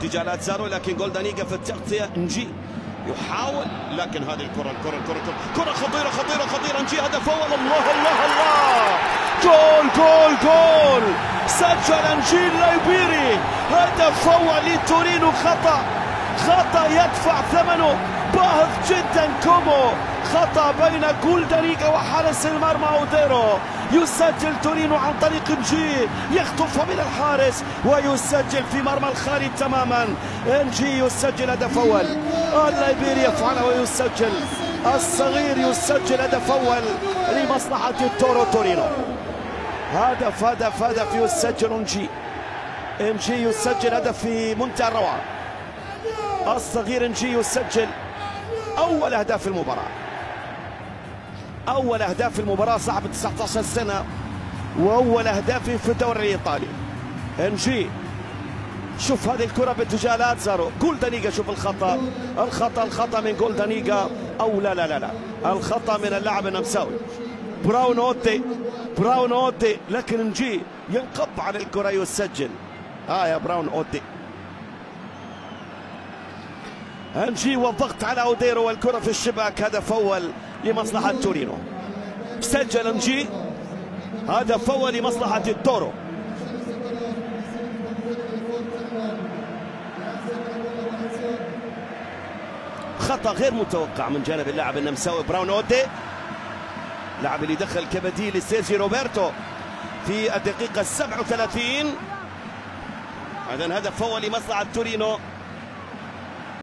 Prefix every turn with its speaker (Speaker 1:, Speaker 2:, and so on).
Speaker 1: باتجاه لاتزارو لكن جولدانيجا في التغطية نجي يحاول لكن هذه الكرة الكرة الكرة الكرة. كرة خطيرة خطيرة خطيرة نجي هدف اول الله الله الله جول جول جول. سجل نجي اللايبيري هدف اول لتورينو خطأ. خطأ يدفع ثمنه. باهظ جدا كومو. خطأ بين جولدانيجا وحارس المرمى أوديرو. يسجل تورينو عن طريق نجي يخطفها من الحارس ويسجل في مرمى الخالي تماما. نجي يسجل هدف أول. اللايبيري يفعل ويسجل. الصغير يسجل هدف أول لمصلحة التورو تورينو. هدف هدف هدف يسجل نجي نجي يسجل هدف في منتهى الروعة. الصغير نجي يسجل أول أهداف المباراة. أول أهداف المباراة صاحب 19 سنة وأول اهدافه في الدوري الإيطالي. نجي. شوف هذه الكرة باتجاه لاتزارو جولدانيجا شوف الخطأ. الخطأ الخطأ من جولدانيجا أو لا لا لا لا. الخطأ من اللاعب النمساوي. براون اوتي براون اوتي لكن نجي. ينقض على الكرة يسجل. ها آه يا براون اوتي نجي والضغط على أوديرو والكرة في الشباك هدف اول لمصلحة تورينو. سجل نجي هدف اول لمصلحة التورو خطأ غير متوقع من جانب اللاعب النمساوي براون أودي. اللاعب اللي دخل كبديل لسيرجي روبرتو في الدقيقة 37 هذا هدف اول لمصلحة تورينو.